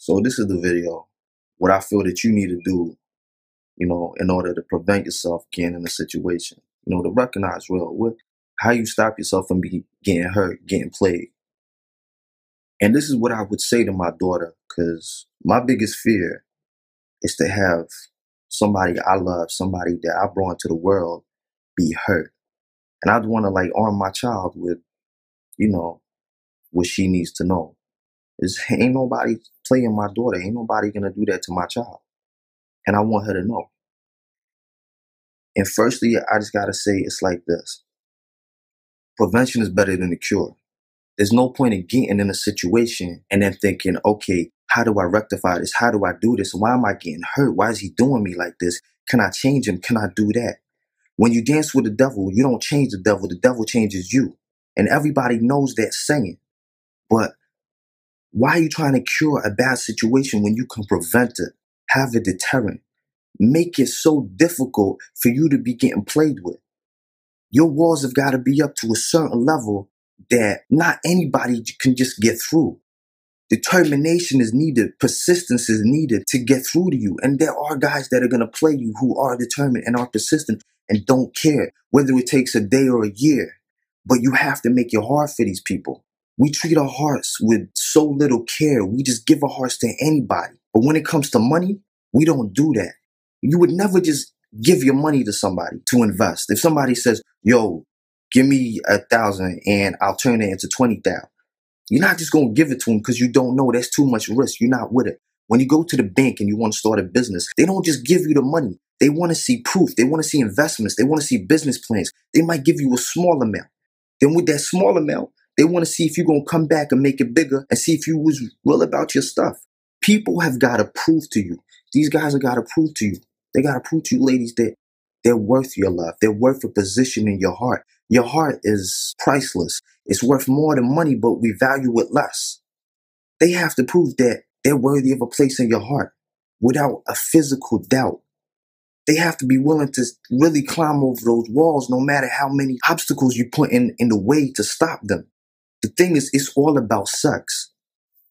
So this is the video. What I feel that you need to do, you know, in order to prevent yourself getting in a situation. You know, to recognize real what how you stop yourself from be, getting hurt, getting played. And this is what I would say to my daughter, because my biggest fear is to have somebody I love, somebody that I brought into the world, be hurt. And I'd want to like arm my child with, you know, what she needs to know. Is ain't nobody playing my daughter. Ain't nobody gonna do that to my child. And I want her to know. And firstly, I just gotta say it's like this. Prevention is better than the cure. There's no point in getting in a situation and then thinking, okay, how do I rectify this? How do I do this? Why am I getting hurt? Why is he doing me like this? Can I change him? Can I do that? When you dance with the devil, you don't change the devil. The devil changes you. And everybody knows that saying. But why are you trying to cure a bad situation when you can prevent it? Have a deterrent. Make it so difficult for you to be getting played with. Your walls have got to be up to a certain level that not anybody can just get through. Determination is needed. Persistence is needed to get through to you. And there are guys that are going to play you who are determined and are persistent and don't care whether it takes a day or a year. But you have to make it hard for these people. We treat our hearts with so little care. We just give our hearts to anybody. But when it comes to money, we don't do that. You would never just give your money to somebody to invest. If somebody says, yo, give me a thousand and I'll turn it into 20,000. You're not just going to give it to them because you don't know that's too much risk. You're not with it. When you go to the bank and you want to start a business, they don't just give you the money. They want to see proof. They want to see investments. They want to see business plans. They might give you a small amount. Then with that small amount, they want to see if you're going to come back and make it bigger and see if you was real about your stuff. People have got to prove to you. These guys have got to prove to you. They got to prove to you, ladies, that they're worth your love. They're worth a position in your heart. Your heart is priceless. It's worth more than money, but we value it less. They have to prove that they're worthy of a place in your heart without a physical doubt. They have to be willing to really climb over those walls no matter how many obstacles you put in, in the way to stop them. The thing is, it's all about sex.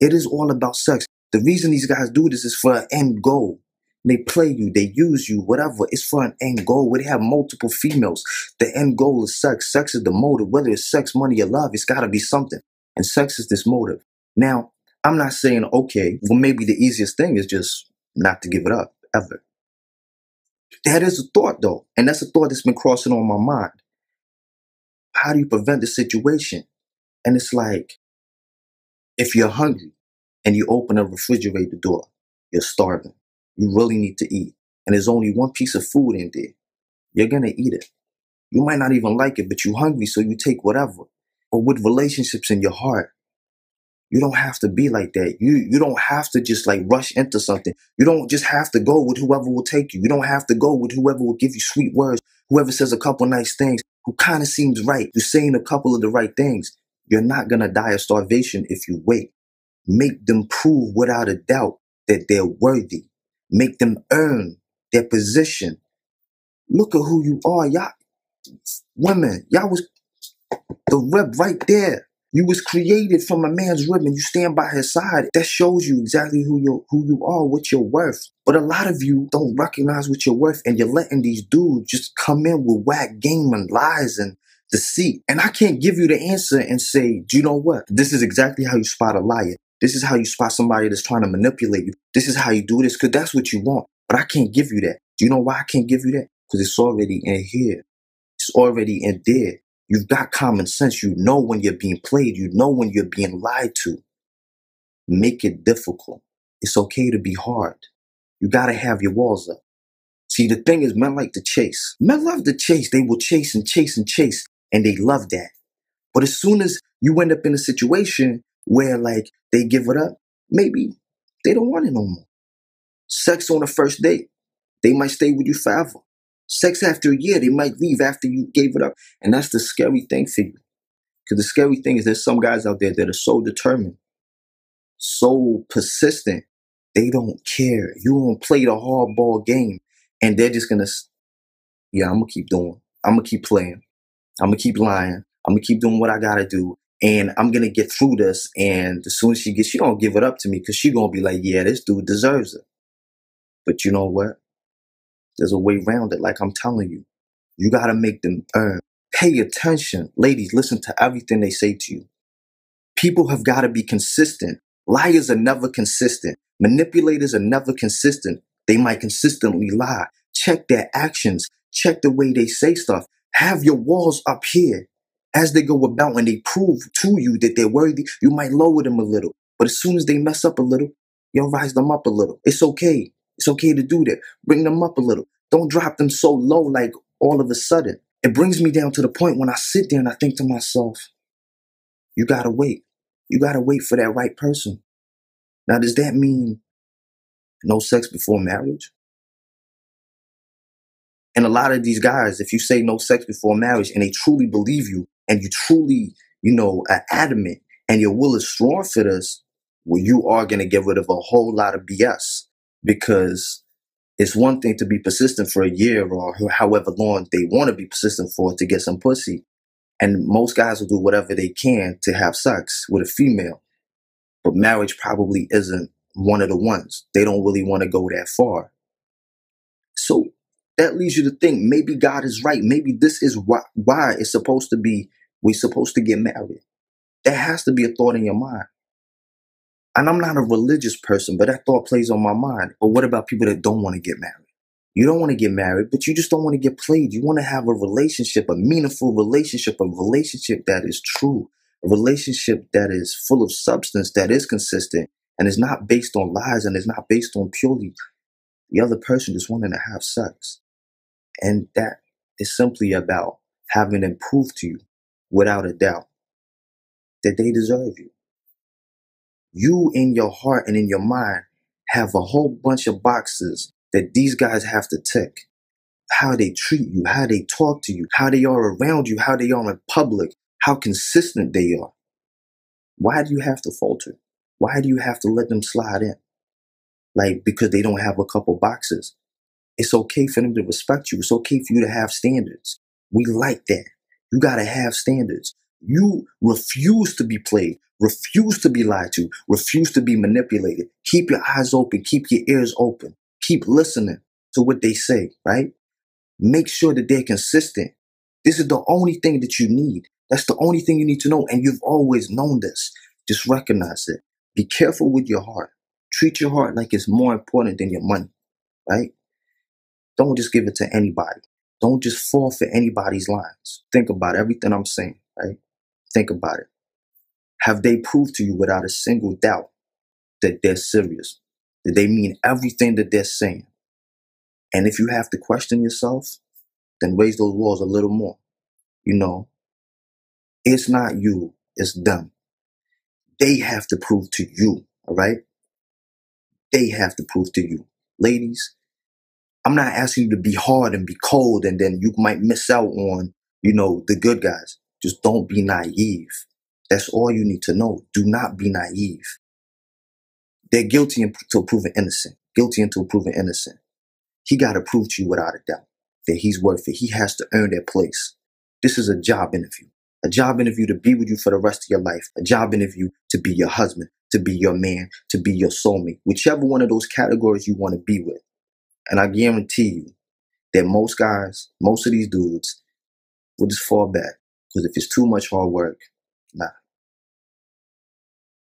It is all about sex. The reason these guys do this is for an end goal. They play you, they use you, whatever. It's for an end goal where they have multiple females. The end goal is sex. Sex is the motive. Whether it's sex, money, or love, it's got to be something. And sex is this motive. Now, I'm not saying, okay, well, maybe the easiest thing is just not to give it up ever. That is a thought, though. And that's a thought that's been crossing on my mind. How do you prevent the situation? And it's like, if you're hungry and you open a refrigerator door, you're starving. You really need to eat. And there's only one piece of food in there. You're going to eat it. You might not even like it, but you're hungry, so you take whatever. But with relationships in your heart, you don't have to be like that. You you don't have to just like rush into something. You don't just have to go with whoever will take you. You don't have to go with whoever will give you sweet words, whoever says a couple nice things, who kind of seems right, who's saying a couple of the right things. You're not gonna die of starvation if you wait. Make them prove without a doubt that they're worthy make them earn their position. Look at who you are, y'all. Women, y'all was the rib right there. You was created from a man's rib and you stand by his side. That shows you exactly who you who you are, what you're worth. But a lot of you don't recognize what you're worth and you're letting these dudes just come in with whack game and lies and deceit. And I can't give you the answer and say, do you know what? This is exactly how you spot a liar. This is how you spot somebody that's trying to manipulate you. This is how you do this because that's what you want. But I can't give you that. Do you know why I can't give you that? Because it's already in here. It's already in there. You've got common sense. You know when you're being played. You know when you're being lied to. Make it difficult. It's okay to be hard. You got to have your walls up. See, the thing is, men like to chase. Men love to chase. They will chase and chase and chase, and they love that. But as soon as you end up in a situation where like they give it up, maybe they don't want it no more. Sex on the first date, they might stay with you forever. Sex after a year, they might leave after you gave it up. And that's the scary thing for you. Because the scary thing is there's some guys out there that are so determined, so persistent, they don't care. You don't play the hardball game. And they're just gonna, yeah, I'm gonna keep doing. I'm gonna keep playing. I'm gonna keep lying. I'm gonna keep doing what I gotta do and I'm gonna get through this. And as soon as she gets, she gonna give it up to me because she gonna be like, yeah, this dude deserves it. But you know what? There's a way around it. Like I'm telling you, you gotta make them earn. Pay attention, ladies. Listen to everything they say to you. People have got to be consistent. Liars are never consistent. Manipulators are never consistent. They might consistently lie. Check their actions. Check the way they say stuff. Have your walls up here as they go about and they prove to you that they're worthy, you might lower them a little. But as soon as they mess up a little, you'll rise them up a little. It's okay. It's okay to do that. Bring them up a little. Don't drop them so low like all of a sudden. It brings me down to the point when I sit there and I think to myself, you gotta wait. You gotta wait for that right person. Now, does that mean no sex before marriage? And a lot of these guys, if you say no sex before marriage and they truly believe you, and you truly, you know, are adamant and your will is strong for this, well, you are going to get rid of a whole lot of BS because it's one thing to be persistent for a year or however long they want to be persistent for to get some pussy. And most guys will do whatever they can to have sex with a female. But marriage probably isn't one of the ones. They don't really want to go that far. So that leads you to think maybe God is right. Maybe this is why, why it's supposed to be, we're supposed to get married. There has to be a thought in your mind. And I'm not a religious person, but that thought plays on my mind. But what about people that don't want to get married? You don't want to get married, but you just don't want to get played. You want to have a relationship, a meaningful relationship, a relationship that is true, a relationship that is full of substance, that is consistent, and is not based on lies and is not based on purely the other person just wanting to have sex. And that is simply about having them prove to you, without a doubt, that they deserve you. You in your heart and in your mind have a whole bunch of boxes that these guys have to tick. How they treat you, how they talk to you, how they are around you, how they are in public, how consistent they are. Why do you have to falter? Why do you have to let them slide in? Like, because they don't have a couple boxes. It's okay for them to respect you. It's okay for you to have standards. We like that. You got to have standards. You refuse to be played, refuse to be lied to, refuse to be manipulated. Keep your eyes open, keep your ears open, keep listening to what they say, right? Make sure that they're consistent. This is the only thing that you need. That's the only thing you need to know. And you've always known this. Just recognize it. Be careful with your heart. Treat your heart like it's more important than your money, right? Don't just give it to anybody. Don't just fall for anybody's lines. Think about everything I'm saying, right? Think about it. Have they proved to you without a single doubt that they're serious? That they mean everything that they're saying? And if you have to question yourself, then raise those walls a little more. You know, it's not you, it's them. They have to prove to you, all right? They have to prove to you. Ladies, I'm not asking you to be hard and be cold and then you might miss out on, you know, the good guys. Just don't be naive. That's all you need to know. Do not be naive. They're guilty until proven innocent. Guilty until proven innocent. He got to prove to you without a doubt that he's worth it. He has to earn that place. This is a job interview. A job interview to be with you for the rest of your life. A job interview to be your husband, to be your man, to be your soulmate. Whichever one of those categories you want to be with. And I guarantee you that most guys, most of these dudes will just fall back. Because if it's too much hard work, nah.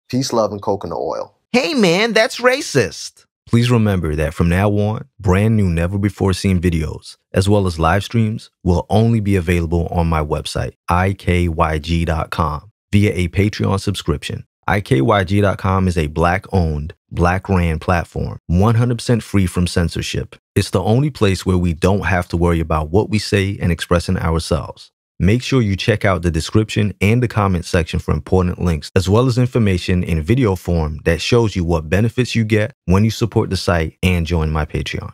Peace, love, and coconut oil. Hey man, that's racist. Please remember that from now on, brand new, never before seen videos, as well as live streams, will only be available on my website, ikyg.com, via a Patreon subscription. IKYG.com is a black owned, black ran platform, 100% free from censorship. It's the only place where we don't have to worry about what we say and expressing ourselves. Make sure you check out the description and the comment section for important links, as well as information in video form that shows you what benefits you get when you support the site and join my Patreon.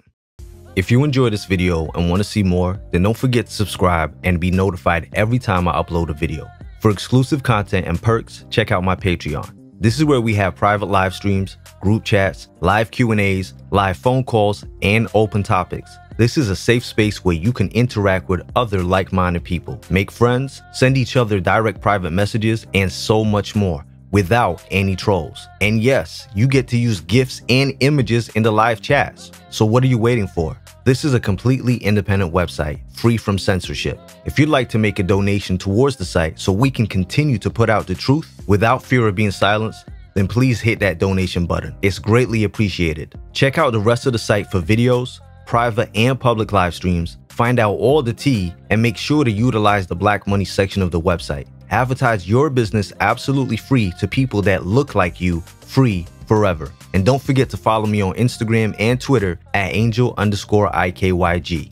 If you enjoyed this video and want to see more, then don't forget to subscribe and be notified every time I upload a video. For exclusive content and perks, check out my Patreon. This is where we have private live streams, group chats, live Q&As, live phone calls, and open topics. This is a safe space where you can interact with other like minded people, make friends, send each other direct private messages, and so much more without any trolls. And yes, you get to use GIFs and images in the live chats. So what are you waiting for? This is a completely independent website, free from censorship. If you'd like to make a donation towards the site so we can continue to put out the truth without fear of being silenced, then please hit that donation button. It's greatly appreciated. Check out the rest of the site for videos, private and public live streams, find out all the tea, and make sure to utilize the Black Money section of the website. Advertise your business absolutely free to people that look like you, free forever. And don't forget to follow me on Instagram and Twitter at angel underscore IKYG.